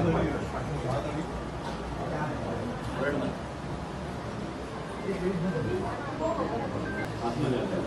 Where am